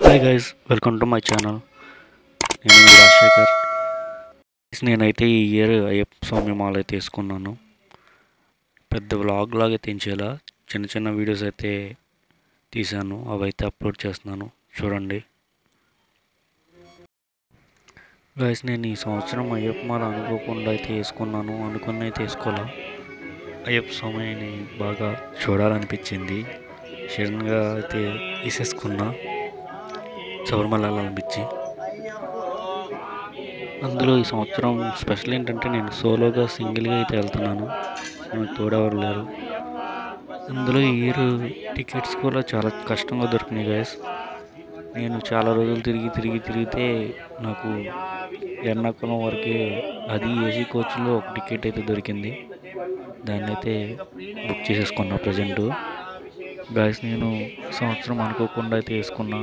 Hi guys welcome to my channel నేను రాజశేఖర్ నేనైతే ఈ ఇయర్ అయ్యప్ప స్వామి మాల అయితే తీసుకున్నాను పెద్ద వ్లాగ్ లాగా తీయించేలా చిన్న చిన్న వీడియోస్ అయితే తీశాను. అవి అయితే అప్లోడ్ చేస్తున్నాను. చూడండి. గైస్ నేను ఈ సంవత్సరం అయ్యప్ప మాల అనుకోకుండా అయితే వేసుకున్నాను. అనుకున్న అయితే వేసుకోవాలా అయ్యప్ప స్వామిని బాగా చూడాలనిపించింది. సడన్గా అయితే వేసేసుకున్నా. శబరిమల అనిపించి. అందులో ఈ సంవత్సరం స్పెషల్ ఏంటంటే నేను సోలోగా సింగిల్గా అయితే వెళ్తున్నాను. నాకు తోడెవరు లేరు. అందులో ఇయర్ టికెట్స్ కూడా చాలా కష్టంగా దొరికినాయి గాయస్. నేను చాలా రోజులు తిరిగి తిరిగి తిరిగితే నాకు ఎర్నాకుళం వరకే అది ఏసీ కోచ్లో ఒక టికెట్ అయితే దొరికింది. దాన్ని అయితే బుక్ చేసేసుకున్నా ప్రజెంట్. గాయస్ నేను సంవత్సరం అనుకోకుండా అయితే వేసుకున్నా.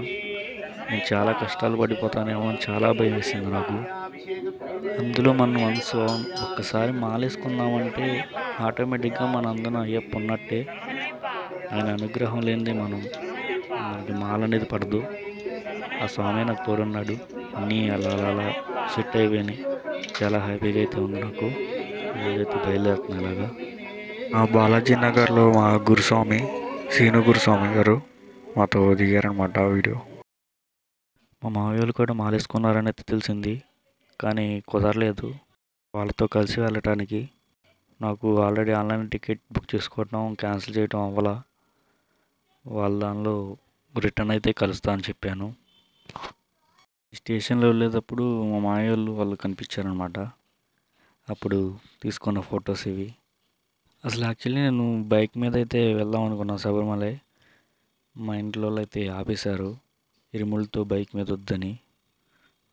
నేను చాలా కష్టాలు పడిపోతానేమో అని చాలా భయం వేసింది నాకు. అందులో మనం మనసు ఒక్కసారి మాలేసుకున్నామంటే ఆటోమేటిక్గా మన అందరం అయ్యప్ప ఉన్నట్టే. ఆయన అనుగ్రహం లేనిదే మనం మనకి మాల అనేది పడదు. ఆ స్వామి నాకు తోడున్నాడు. అన్నీ అలా అలా అలా సెట్ అయిపోయినాయి. చాలా హ్యాపీగా అయితే ఉంది నాకు. ఈరోజైతే బయలుదేరుతున్నాను అలాగా ఆ బాలాజీ నగర్లో మా గురుస్వామి శ్రీను గురుస్వామి గారు మాతో దిగారనమాట ఆ వీడియో. మా మామయ్య వాళ్ళు కూడా మాలేసుకున్నారని అయితే తెలిసింది కానీ కుదరలేదు. వాళ్ళతో కలిసి వెళ్ళటానికి నాకు ఆల్రెడీ ఆన్లైన్ టికెట్ బుక్ చేసుకోవటం క్యాన్సిల్ చేయటం అవ్వాల. వాళ్ళ దానిలో రిటర్న్ అయితే కలుస్తా అని చెప్పాను. స్టేషన్లో వెళ్ళేటప్పుడు మా మామయ్య వాళ్ళు వాళ్ళు కనిపించారనమాట అప్పుడు తీసుకున్న ఫొటోస్ ఇవి. అసలు యాక్చువల్లీ నేను బైక్ మీద అయితే వెళ్దాం అనుకున్నాను శబరిమలై. మా ఇంట్లో అయితే ఆపేశారు. ఇరుములతో బైక్ మీద వద్దని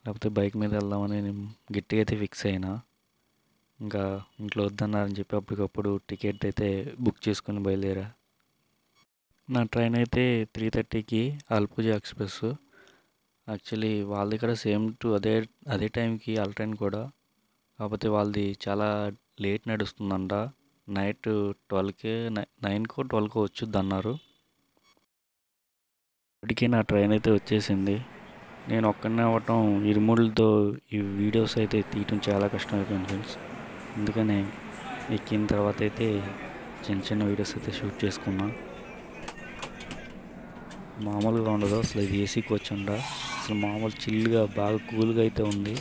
లేకపోతే బైక్ మీద వెళ్దామని నేను గట్టిగా అయితే ఫిక్స్ అయినా ఇంకా ఇంట్లో వద్దన్నారని చెప్పి అప్పటికప్పుడు టికెట్ అయితే బుక్ చేసుకుని బయలుదేరా. నా ట్రైన్ అయితే త్రీ థర్టీకి అల్పూజ ఎక్స్ప్రెస్. యాక్చువల్లీ వాళ్ళ దగ్గర సేమ్ టు అదే అదే టైంకి వాళ్ళ ట్రైన్ కూడా కాకపోతే వాళ్ళది చాలా లేట్ నడుస్తుందంట. నైట్ ట్వెల్వ్కే నైన్కో ట్వెల్వ్కో వచ్చుద్ది అన్నారు ఇప్పటికీ నా ట్రైన్ అయితే వచ్చేసింది. నేను ఒక్కనే అవ్వటం ఇరుములతో ఈ వీడియోస్ అయితే తీయటం చాలా కష్టం అయిపోయింది ఫ్రెండ్స్. అందుకనే ఎక్కిన తర్వాత అయితే చిన్న చిన్న వీడియోస్ అయితే షూట్ చేసుకున్నా. మామూలుగా ఉండదు అసలు ఇది ఏసీ కోచ్ ఉండ అసలు మామూలు చిల్లుగా బాగా కూల్గా అయితే ఉంది.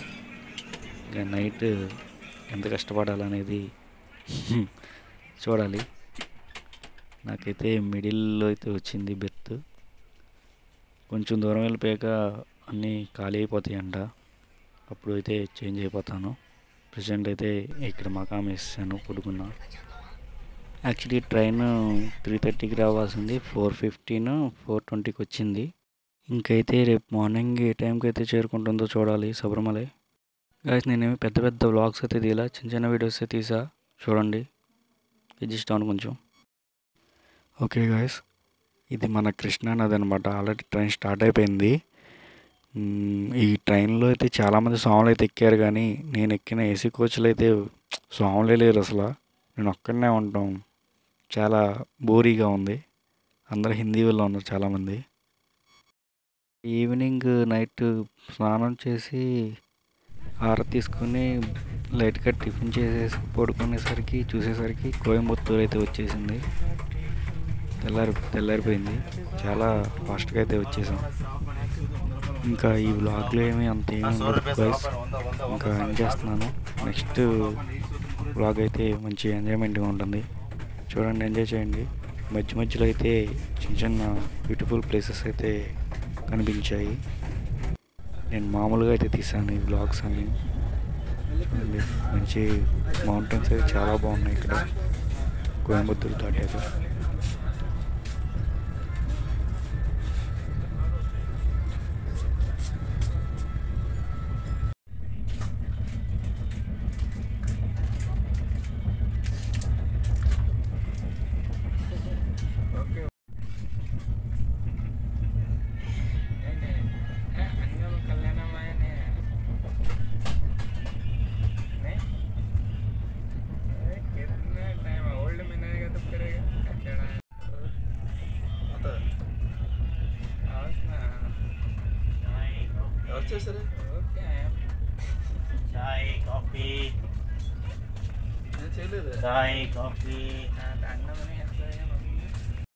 ఇంకా నైట్ ఎంత కష్టపడాలనేది చూడాలి. నాకైతే మిడిల్లో అయితే వచ్చింది బెర్త్ కొంచెం దూరం వెళ్ళిపోయాక అన్నీ ఖాళీ అయిపోతాయంట. అప్పుడు అయితే చేంజ్ అయిపోతాను. ప్రజెంట్ అయితే ఇక్కడ మకాం వేసాను పడుకున్నా యాక్చువల్లీ ట్రైన్ త్రీ థర్టీకి రావాల్సింది ఫోర్ ఫిఫ్టీన్ ఫోర్ ట్వంటీకి వచ్చింది. ఇంకైతే రేపు మార్నింగ్ ఏ టైంకి అయితే చేరుకుంటుందో చూడాలి శబరిమలై. గాయస్ నేనేమి పెద్ద పెద్ద వ్లాగ్స్ అయితే తీలా చిన్న చిన్న వీడియోస్ అయితే తీసా. చూడండి. అడ్జస్ట్ అవ్వండి కొంచెం ఓకే గాయస్. ఇది మన కృష్ణా నది అనమాట ఆల్రెడీ ట్రైన్ స్టార్ట్ అయిపోయింది. ఈ ట్రైన్లో అయితే చాలామంది స్వాములు అయితే ఎక్కారు కానీ నేను ఎక్కిన ఏసీ కోచ్లు అయితే స్వాములే లేరు అసలు. నేను ఒక్కడనే ఉంటాం చాలా బోరీగా ఉంది. అందరు హిందీ వాళ్ళు ఉన్నారు చాలామంది. ఈవినింగ్ నైట్ స్నానం చేసి ఆర తీసుకుని లైట్గా టిఫిన్ చేసేసి పడుకునేసరికి చూసేసరికి కోయంబత్తూరు అయితే వచ్చేసింది. తెల్లారి తెల్లారిపోయింది. చాలా ఫాస్ట్గా అయితే వచ్చేసాం. ఇంకా ఈ బ్లాగ్లో ఏమీ అంత ఏమీ ఉండదు గైస్ ఇంకా ఎంజాయ్ చేస్తున్నాను? నెక్స్ట్ బ్లాగ్ అయితే మంచి ఎంజాయ్మెంట్గా ఉంటుంది. చూడండి ఎంజాయ్ చేయండి. మధ్య మధ్యలో అయితే చిన్న చిన్న బ్యూటిఫుల్ ప్లేసెస్ అయితే కనిపించాయి. నేను మామూలుగా అయితే తీసాను ఈ బ్లాగ్స్ అన్ని. చూడండి మంచి మౌంటైన్స్ అయితే చాలా బాగున్నాయి ఇక్కడ. కోయంబత్తూరు దాటాక ఎవరు చేశారు చాయ్ కాఫీ నేను చేయలేదు చాయ్ కాఫీ అన్నమని